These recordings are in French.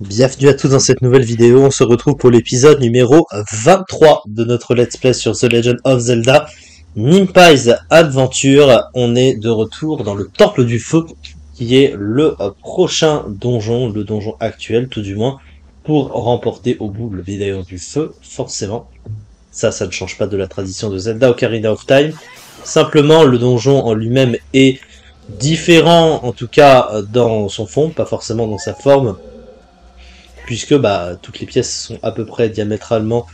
Bienvenue à tous dans cette nouvelle vidéo, on se retrouve pour l'épisode numéro 23 de notre let's play sur The Legend of Zelda Nimpai's Adventure. On est de retour dans le Temple du Feu, qui est le prochain donjon, le donjon actuel tout du moins, pour remporter au bout le Vidéo du Feu, forcément. Ça, ça ne change pas de la tradition de Zelda Ocarina of Time. Simplement, le donjon en lui-même est différent, en tout cas dans son fond, pas forcément dans sa forme puisque bah, toutes les pièces sont à peu près diamétralement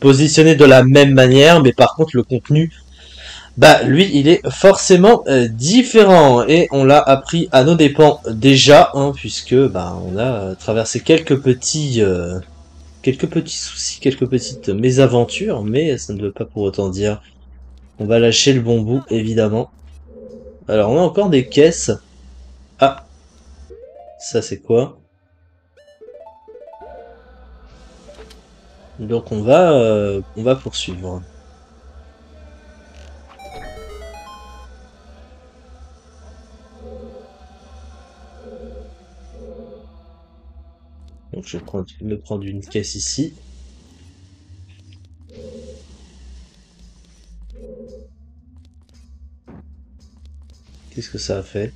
positionnées de la même manière, mais par contre le contenu, bah lui il est forcément euh, différent et on l'a appris à nos dépens déjà, hein, puisque bah on a traversé quelques petits euh, quelques petits soucis, quelques petites mésaventures, mais ça ne veut pas pour autant dire on va lâcher le bon bout évidemment. Alors on a encore des caisses. Ah, ça c'est quoi? Donc on va, euh, on va poursuivre. Donc je vais me prendre une caisse ici. Qu'est-ce que ça a fait?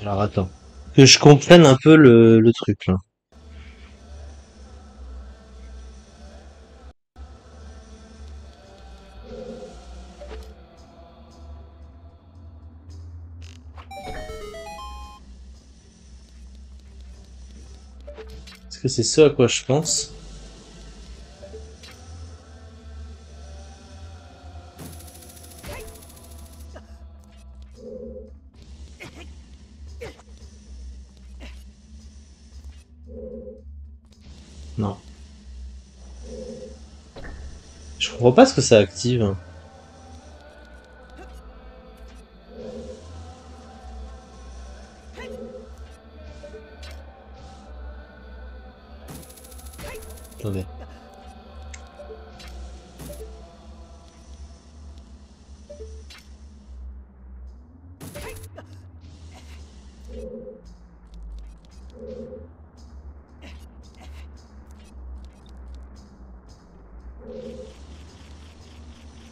Alors attends. Que je comprenne un peu le, le truc là. Est-ce que c'est ce à quoi je pense? Non. Je comprends pas ce que ça active.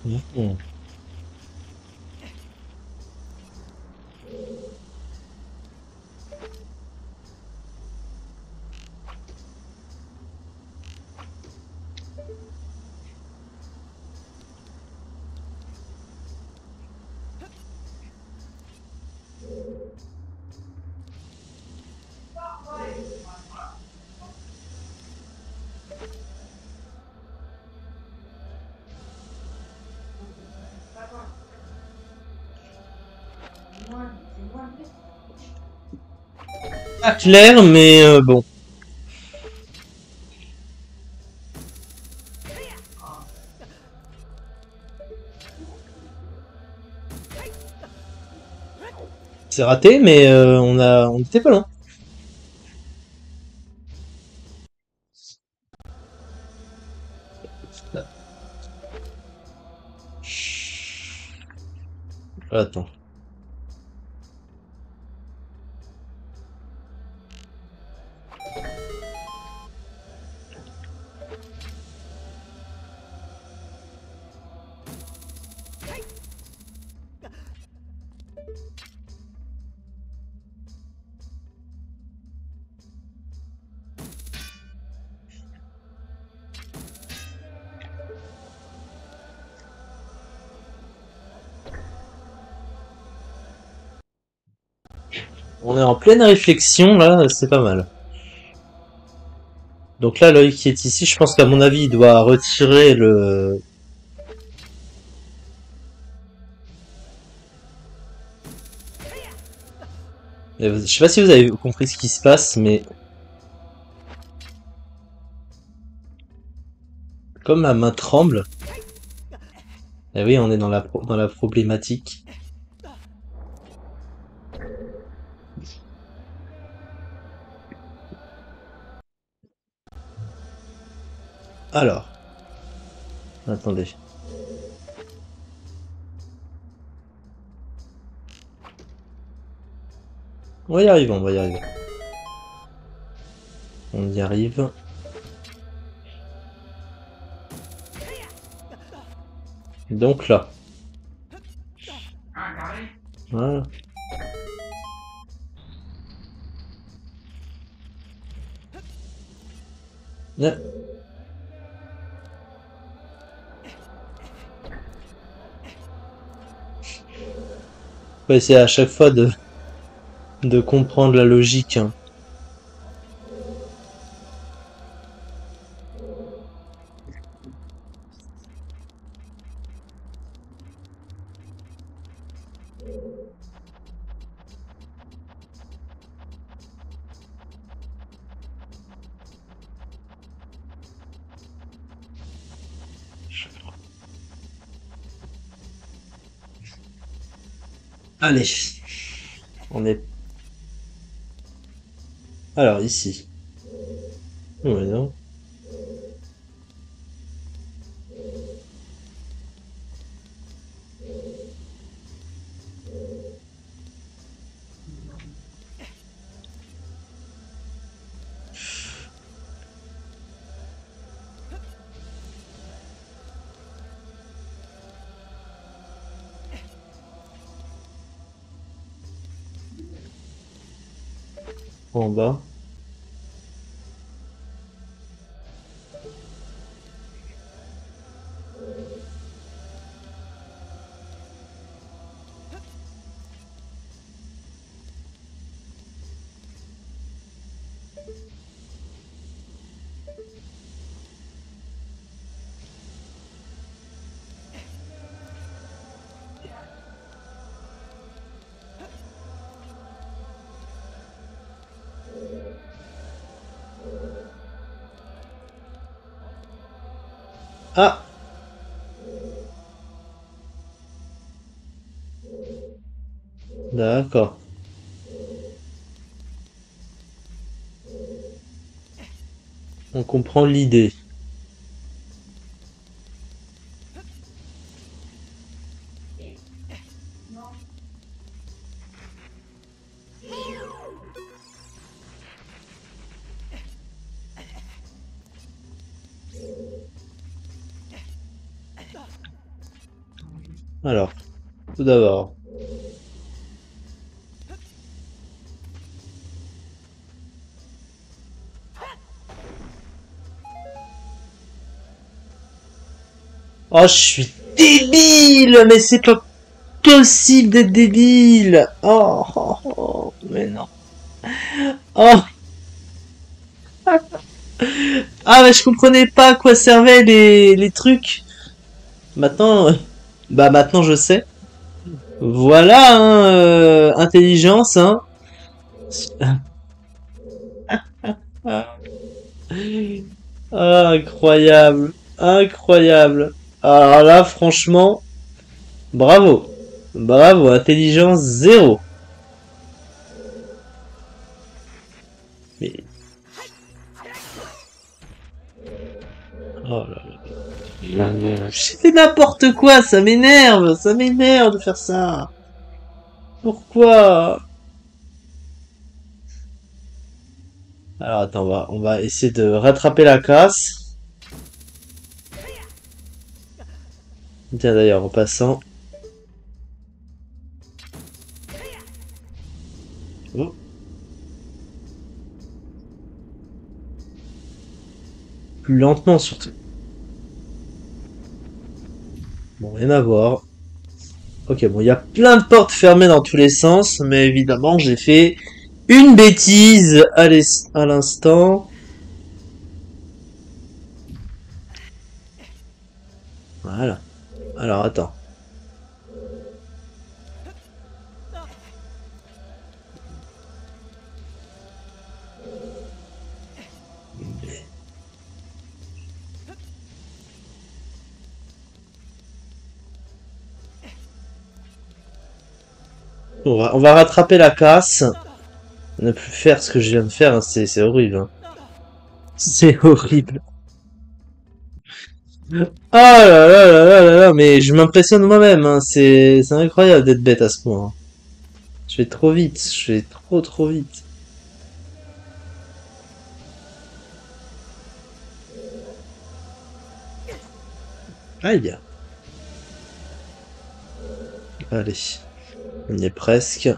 예? Pas clair, mais euh, bon. C'est raté, mais euh, on a, on était pas loin. Attends. on est en pleine réflexion là, c'est pas mal. Donc là, l'œil qui est ici, je pense qu'à mon avis, il doit retirer le... Je sais pas si vous avez compris ce qui se passe, mais... Comme ma main tremble... Eh oui, on est dans la problématique. Alors. Attendez. On va y arriver, on va y arriver. On y arrive. Donc là. Voilà. Ouais. Faut essayer à chaque fois de de comprendre la logique. Allez. On est... Alors, ici. Ouais, non. En D'accord. On comprend l'idée. Alors, tout d'abord. Oh, je suis débile, mais c'est pas possible d'être débile. Oh, oh, oh, mais non. Oh. Ah, mais je comprenais pas à quoi servaient les, les trucs. Maintenant, euh, bah maintenant je sais. Voilà, hein, euh, intelligence, hein. Ah, incroyable, incroyable. Alors là, franchement, bravo, bravo, intelligence zéro. Mais... Oh là là. J'ai fait n'importe quoi, ça m'énerve, ça m'énerve de faire ça. Pourquoi? Alors attends, on va, on va essayer de rattraper la casse. Tiens d'ailleurs, en passant. Oh. Plus lentement surtout. Bon, rien à voir. Ok, bon, il y a plein de portes fermées dans tous les sens, mais évidemment, j'ai fait une bêtise à l'instant. Voilà. Alors attends. On va, rattraper la casse. Ne plus faire ce que je viens de faire, hein, c'est horrible. Hein. C'est horrible. Ah là là là là là là, mais je m'impressionne moi-même, hein. c'est incroyable d'être bête à ce point. hein. Je vais trop vite, je vais trop trop vite. Aïe. Allez, on y est presque.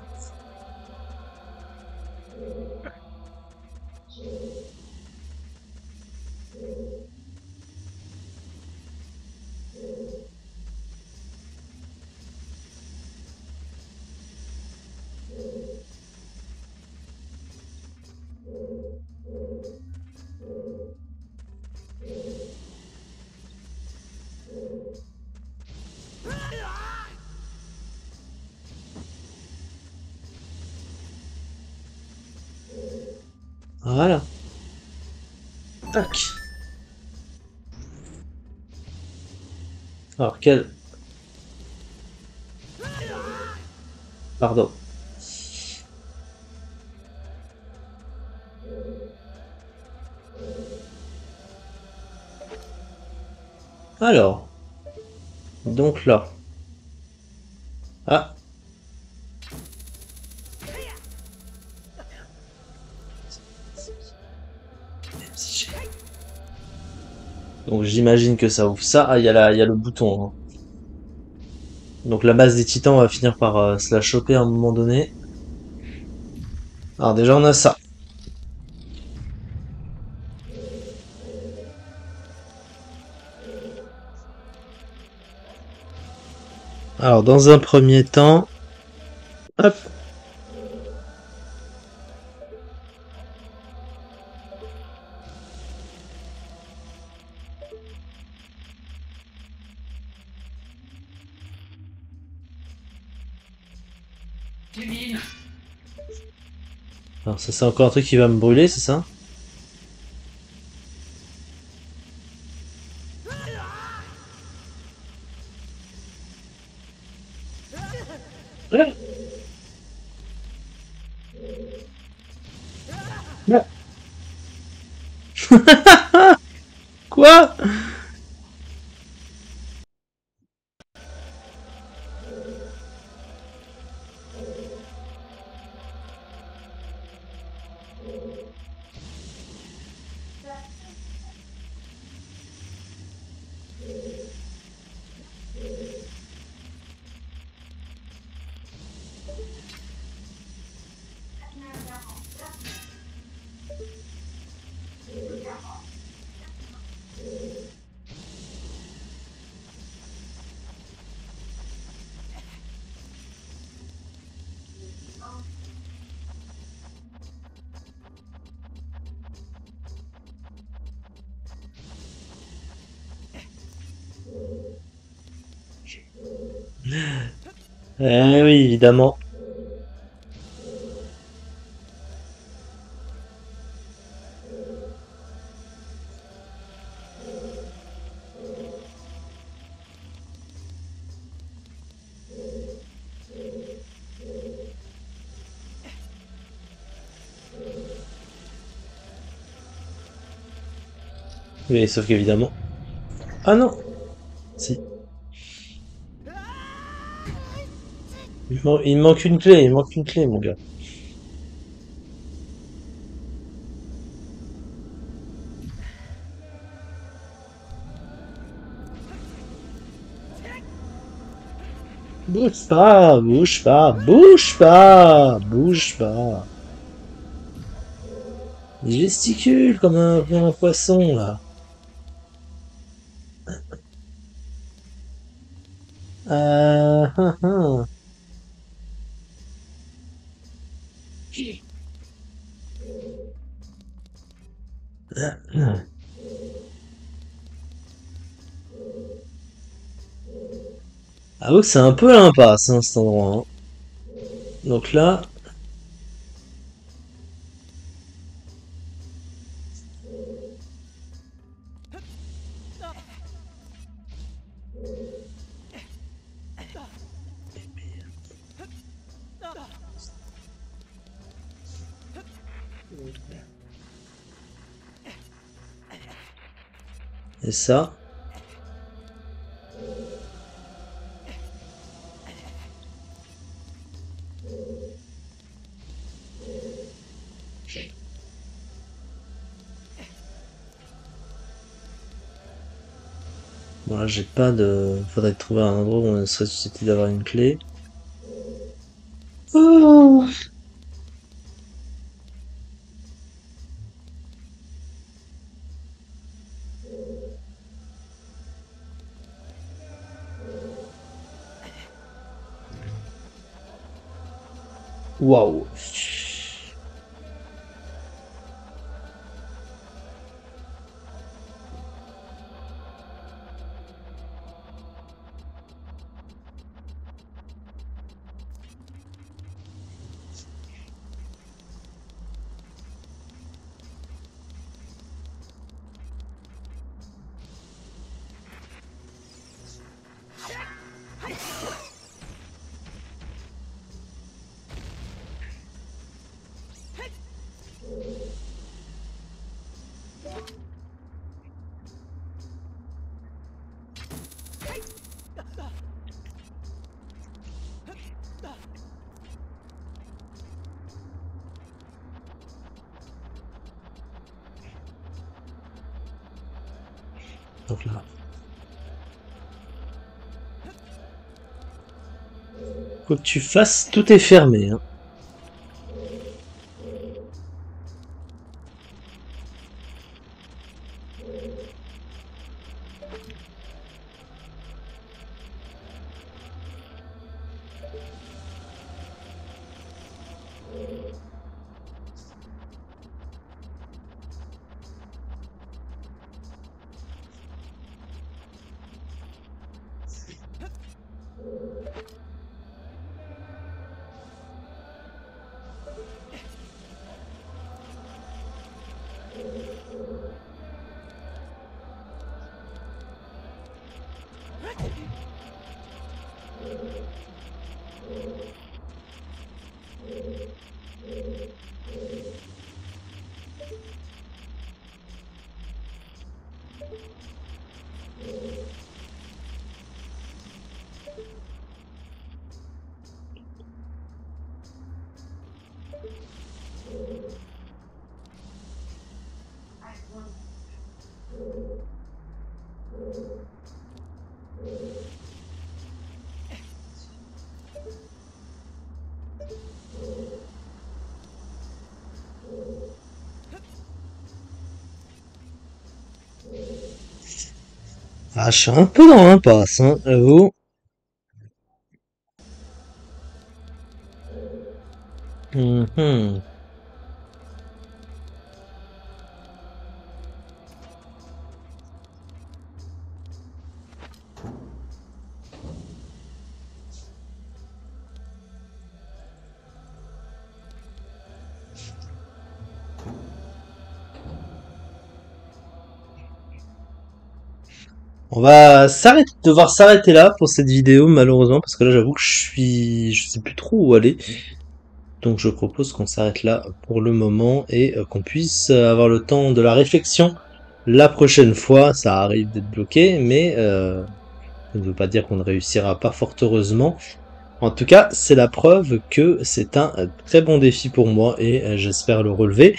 Voilà. Tac. Alors, quel... Pardon. Alors. Donc là. Ah. Donc j'imagine que ça ouvre ça. Ah, il y, y a le bouton. hein. Donc la base des titans va finir par euh, se la choper à un moment donné. Alors déjà on a ça. Alors dans un premier temps... Hop. Ça c'est encore un truc qui va me brûler, c'est ça. Quoi? Eh oui, évidemment. Oui, sauf qu'évidemment... Ah non Si. Il, man- il manque une clé, il manque une clé, mon gars. Bouge pas, bouge pas, bouge pas, bouge pas. Il gesticule comme un, poisson, là. Euh... Avoue que c'est un peu l'impasse hein, cet endroit. Hein. Donc là. Et ça. J'ai pas de... Faudrait trouver un endroit où on serait susceptible d'avoir une clé. Oh Donc là. Quoi que tu fasses, tout est fermé. Hein. Ah, je suis un peu dans l'impasse, hein, j'avoue. Mhm. On va s'arrêter, devoir s'arrêter là pour cette vidéo malheureusement parce que là j'avoue que je suis, je sais plus trop où aller. Donc je propose qu'on s'arrête là pour le moment et euh, qu'on puisse avoir le temps de la réflexion la prochaine fois. Ça arrive d'être bloqué, mais euh, ça ne veut pas dire qu'on ne réussira pas fort heureusement. En tout cas, c'est la preuve que c'est un très bon défi pour moi et euh, j'espère le relever.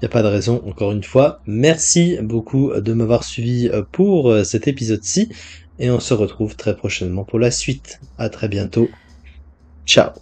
Il a pas de raison, encore une fois. Merci beaucoup de m'avoir suivi euh, pour euh, cet épisode-ci. Et on se retrouve très prochainement pour la suite. À très bientôt. Ciao